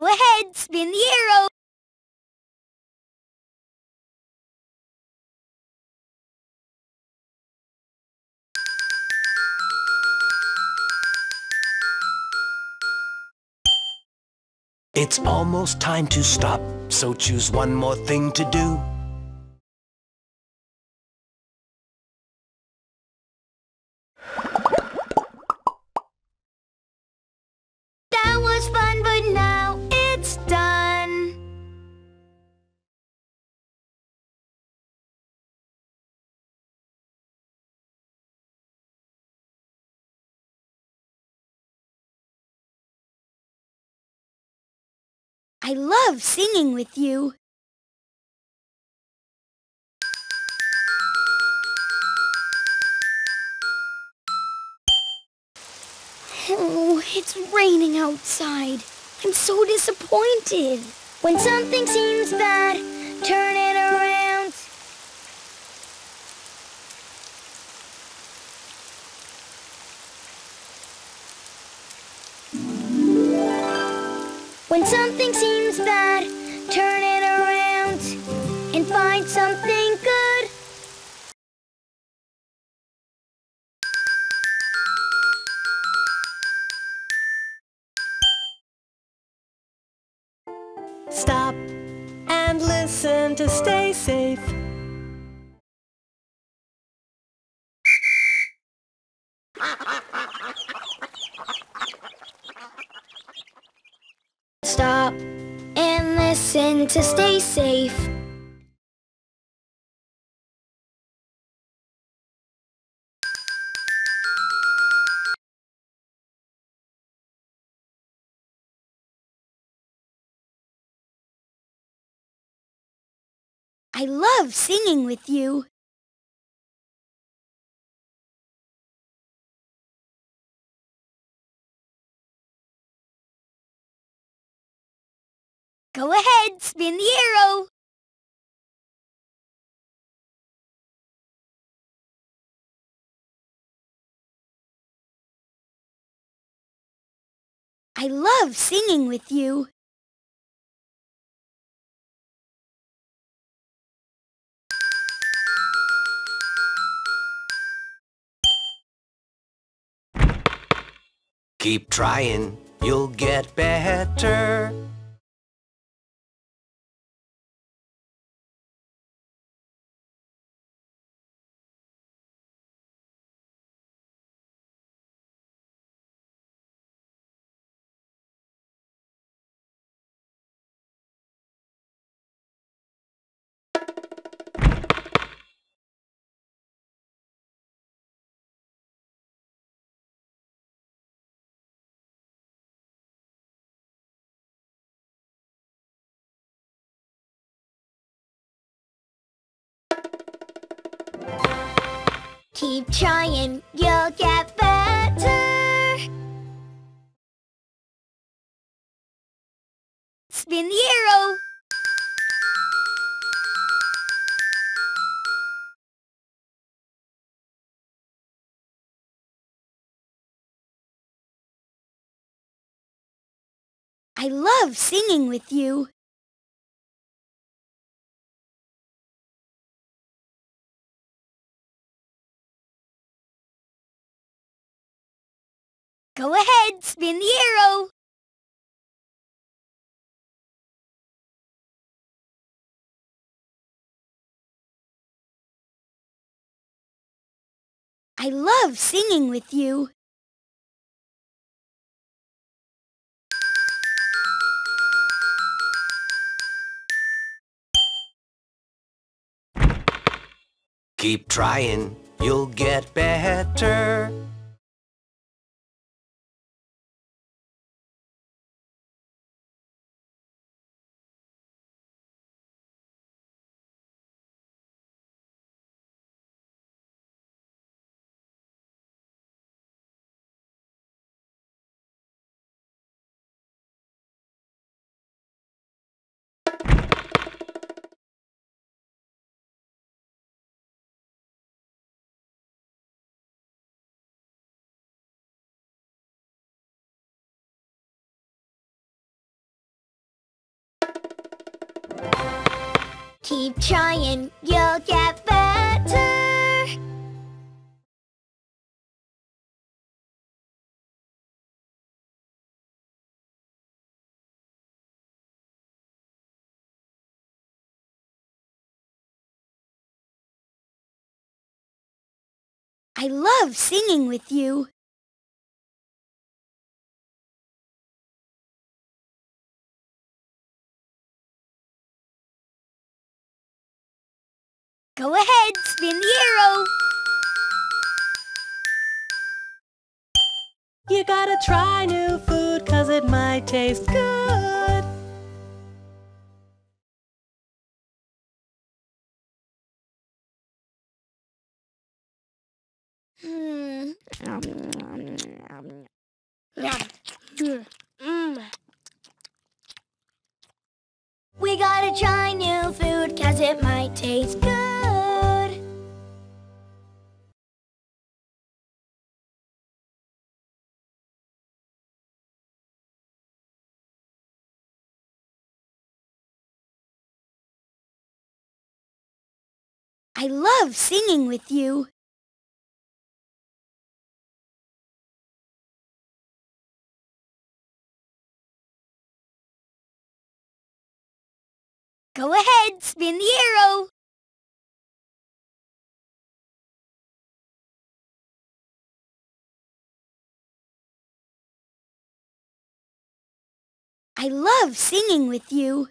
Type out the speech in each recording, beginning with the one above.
Go ahead, spin the arrow. It's almost time to stop, so choose one more thing to do. I love singing with you. Oh, it's raining outside. I'm so disappointed. When something seems bad, When something seems bad, turn it around and find something good. Stop and listen to stay safe. Stop and listen to stay safe. I love singing with you. Go ahead, spin the arrow. I love singing with you. Keep trying, you'll get better. Keep trying, you'll get better. Spin the arrow. I love singing with you. Go ahead, spin the arrow. I love singing with you. Keep trying, you'll get better. Keep trying, you'll get better. I love singing with you. Go ahead, spin the arrow. You gotta try new food cause it might taste good. Hmm. I love singing with you. Go ahead, spin the arrow. I love singing with you.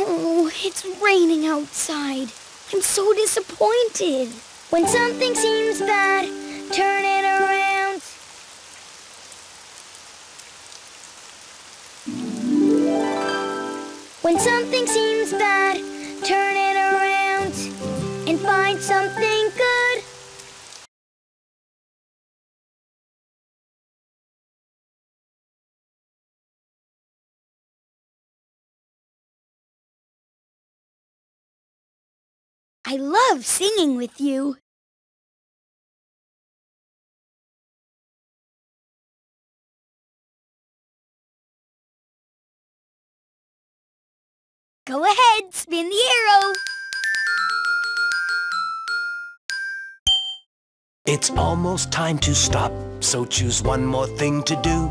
Oh, it's raining outside. I'm so disappointed. When something seems bad, turn it around. When something seems bad, I love singing with you. Go ahead, spin the arrow. It's almost time to stop, so choose one more thing to do.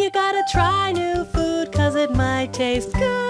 You gotta try new food cause it might taste good.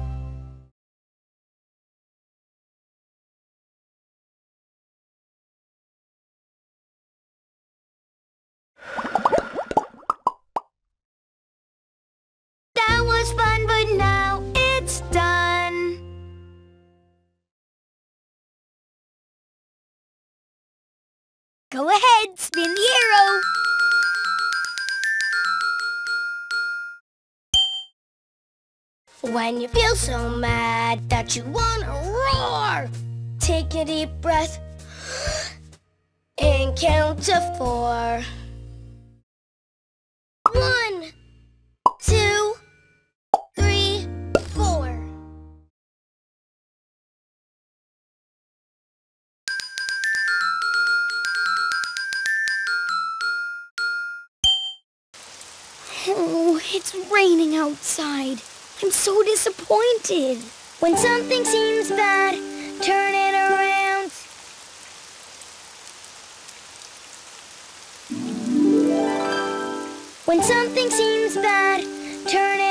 When you feel so mad that you want to roar, take a deep breath and count to four. One, two, three, four. Oh, it's raining outside. I'm so disappointed. When something seems bad, turn it around. When something seems bad, turn it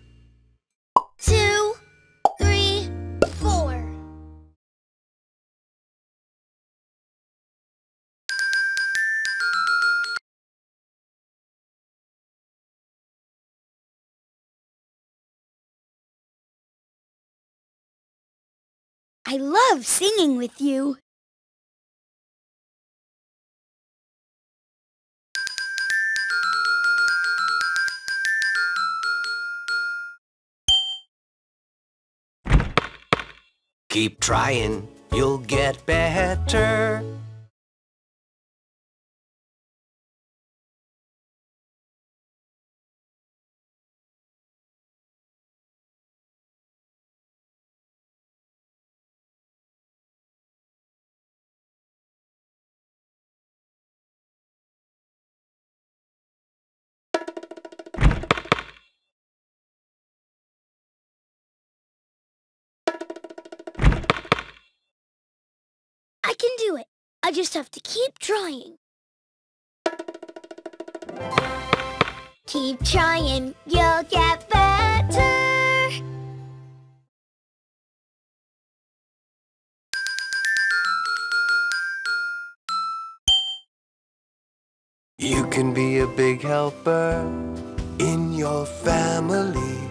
I love singing with you. Keep trying, you'll get better. Can do it. I just have to keep trying. Keep trying, you'll get better. You can be a big helper in your family.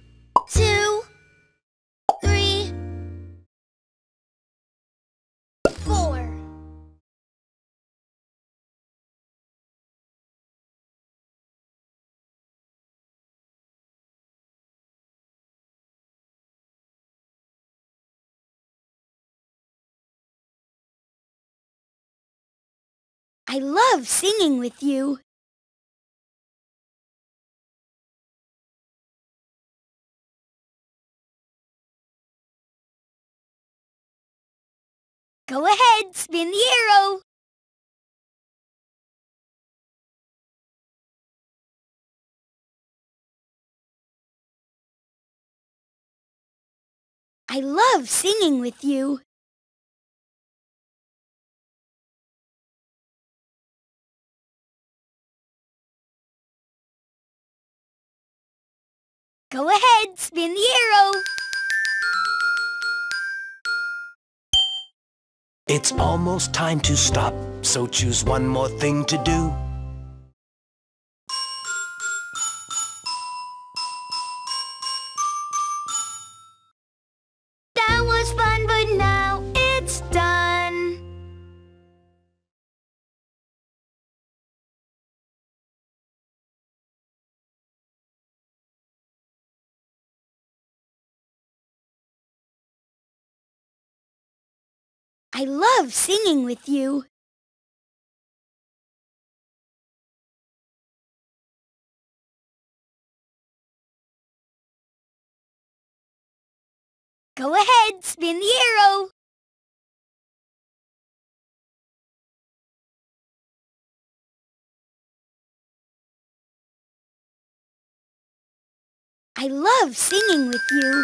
I love singing with you. Go ahead, spin the arrow. I love singing with you. Go ahead, spin the arrow. It's almost time to stop, so choose one more thing to do. I love singing with you. Go ahead, spin the arrow. I love singing with you.